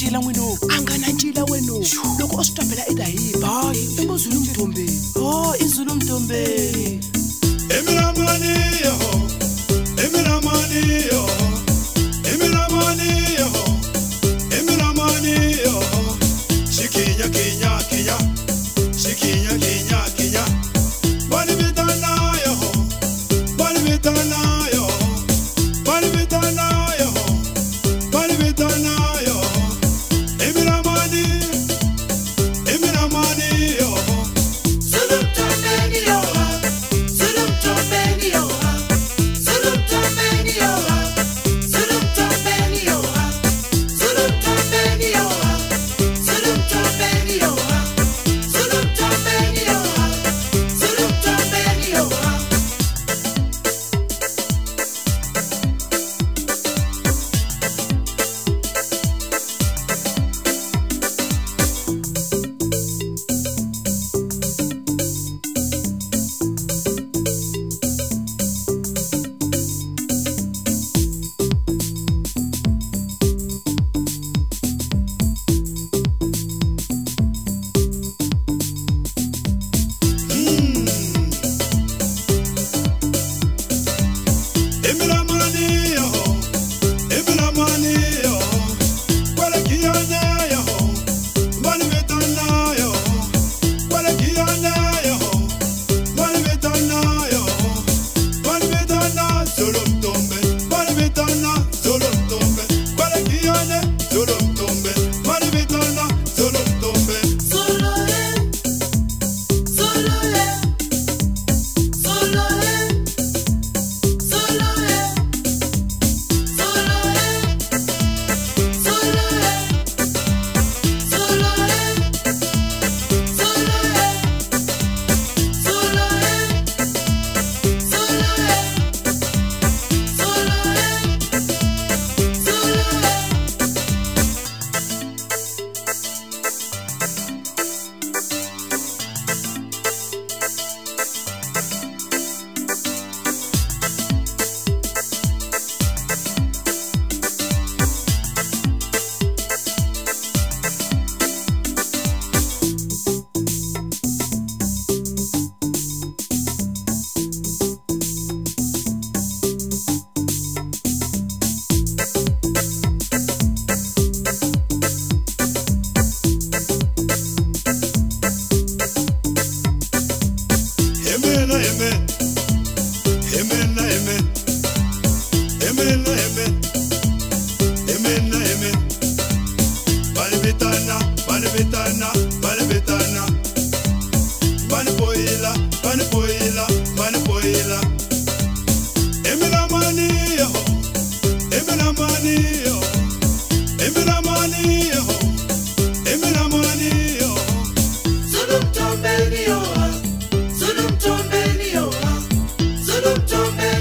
ncila n'wino a nga na ncila wenu loko o swi twa phela i ta yiba hayi i mazulu Mthombeni o i zulu Mthombeni Emiramaniyo, Emiramaniyo, Emiramaniyo, Emiramaniyo. Shikinya, kinya, kinya, shikinya, kinya, kinya. Bani bitanayo, bani bitanayo, Bani bitana, bani bitana. Bani poila, bani poila, bani Zulu Mthombeni yo, zulu Mthombeni yo. Zulu Mthombeni